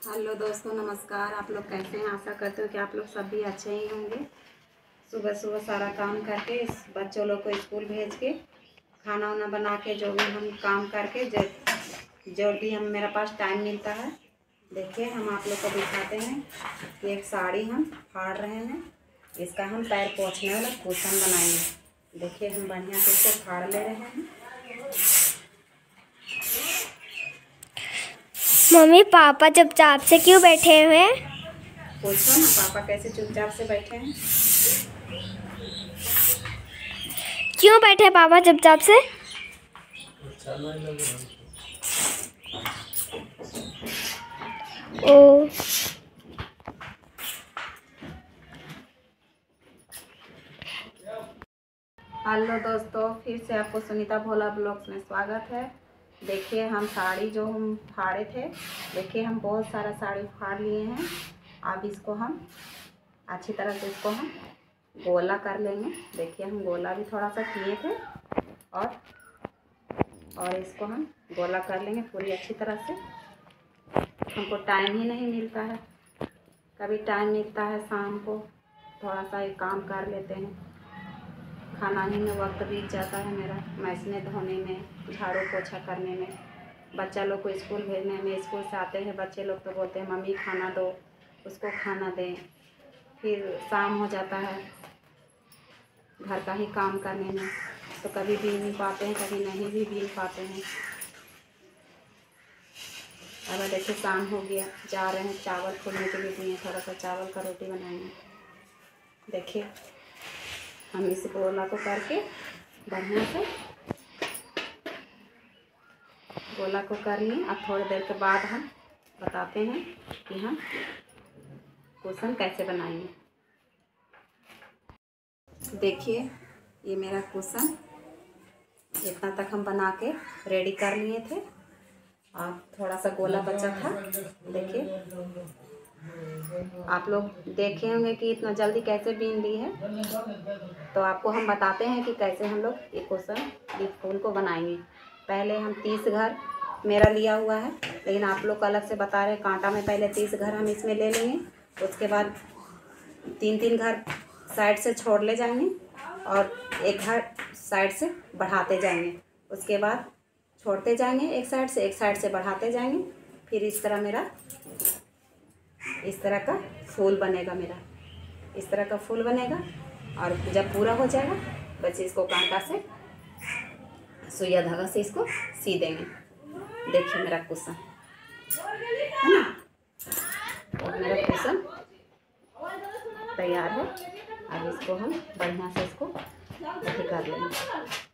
Hello दोस्तों, नमस्कार। आप लोग कैसे हैं? आशा करते हो कि आप लोग सब भी अच्छे ही होंगे। सुबह सुबह सारा काम करके, इस बच्चों लोग को स्कूल भेज के, खाना वाना बना के, जो भी हम काम करके, जो भी हम, मेरे पास टाइम मिलता है, देखिए, हम आप लोग को दिखाते हैं कि एक साड़ी हम फाड़ रहे हैं। इसका हम पैर पोछने वाला कुशन बनाएँगे। देखिए, हम बढ़िया से इसको फाड़ ले रहे हैं। मम्मी पापा चुपचाप से क्यों बैठे हुए हैं? पूछो ना पापा कैसे चुपचाप से बैठे हैं? क्यों बैठे पापा चुपचाप से? ओ। हेलो दोस्तों फिर से आपको सुनीता भोला ब्लॉग्स में स्वागत है। देखिए, हम साड़ी जो हम फाड़े थे, देखिए हम बहुत सारा साड़ी फाड़ लिए हैं। अब इसको हम अच्छी तरह से इसको हम गोला कर लेंगे। देखिए, हम गोला भी थोड़ा सा किए थे और और इसको हम गोला कर लेंगे पूरी अच्छी तरह से। हमको टाइम ही नहीं मिलता है। कभी टाइम मिलता है शाम को, थोड़ा सा एक काम कर लेते हैं। खाना ही में वक्त बीत जाता है मेरा, मैसने धोने में, झाड़ू पोछा करने में। बच्चा लोग को स्कूल भेजने में, स्कूल से आते हैं, बच्चे लोग तो बोलते हैं, मम्मी, खाना दो, उसको खाना दें। फिर शाम हो जाता है, घर का ही काम करने में। तो कभी बीन पाते हैं, कभी नहीं भी बीन पाते हैं। अब देखिए, शाम हो गया, जा रहे हैं चावल फूलने के लिए दिए थोड़ा सा चावल का रोटी बनाएँगे देखिए। हम इस गोला को करके बढ़िया से गोला को कर लिए अब थोड़ी देर के बाद हम बताते हैं कि हम कुशन कैसे बनाएँगे। देखिए, ये मेरा कुशन इतना तक हम बना के रेडी कर लिए थे। और थोड़ा सा गोला बचा था। देखिए। आप लोग देखे होंगे कि इतना जल्दी कैसे बीन ली है। तो आपको हम बताते हैं कि कैसे हम लोग ये क्वेश्चन इस फूल को बनाएँगे। पहले हम तीस घर मेरा लिया हुआ है, लेकिन आप लोग अलग से बता रहे हैं, कांटा में पहले तीस घर हम इसमें ले लेंगे उसके बाद तीन तीन घर साइड से छोड़ ले जाएँगे और एक घर साइड से बढ़ाते जाएँगे। उसके बाद छोड़ते जाएँगे एक साइड से, एक साइड से बढ़ाते जाएँगे। फिर इस तरह मेरा इस तरह का फूल बनेगा मेरा। इस तरह का फूल बनेगा और जब पूरा हो जाएगा, बच्चे इसको कांटा से, सुइया धागा से इसको सी देंगे देखिए मेरा कुशन। है ना? और मेरा कुशन तैयार है। अब इसको हम बढ़िया से इसको कर लेंगे।